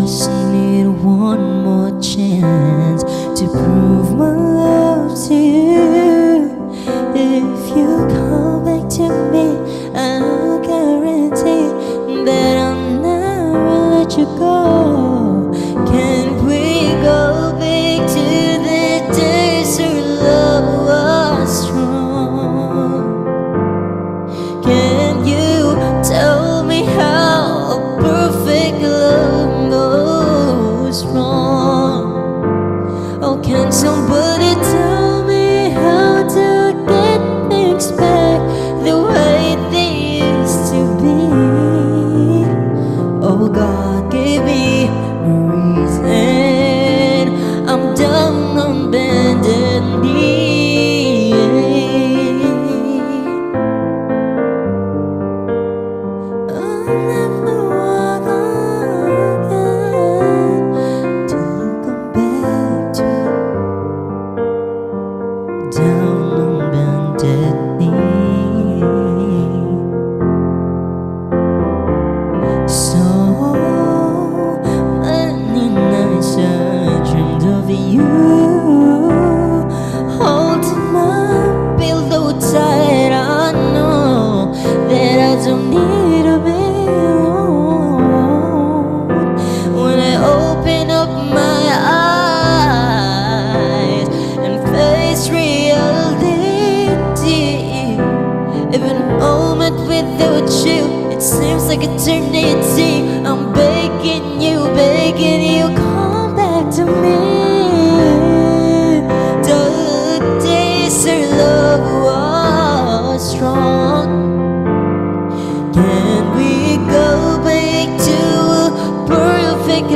just need one more chance to prove my love to you. without you. It seems like eternity. I'm begging you, begging you Come back to me. The days our love was strong. Can we go back to a perfect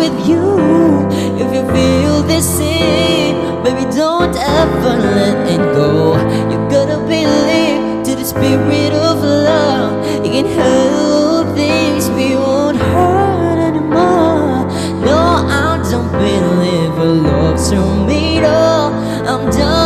with you if you feel the same. Baby, don't ever let it go. You gotta believe to the spirit of love. You can help things we won't hurt anymore. No, I don't believe a love to me. No, I'm done.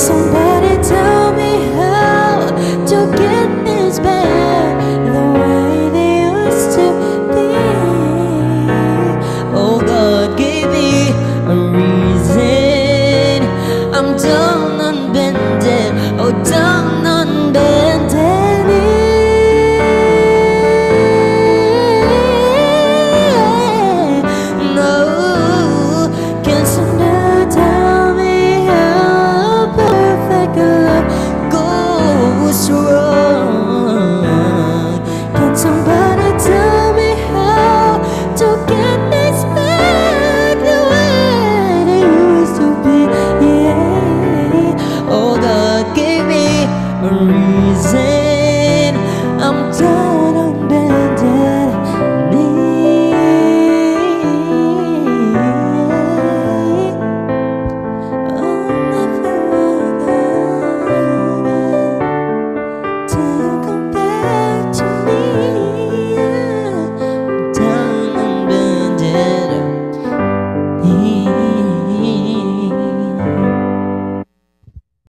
somebody